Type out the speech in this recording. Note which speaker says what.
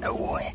Speaker 1: No way.